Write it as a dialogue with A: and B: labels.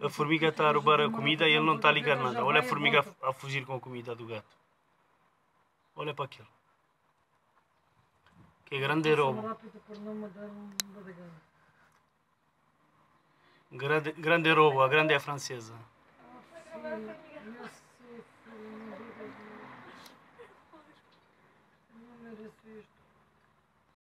A: a
B: formiga está a roubar a comida e ele não está a ligar nada. Olha a formiga a, fugir com a comida do gato. Olha para aquilo. Que grande roubo. Grande, grande roubo, a grande é a francesa.
C: Não merece isto.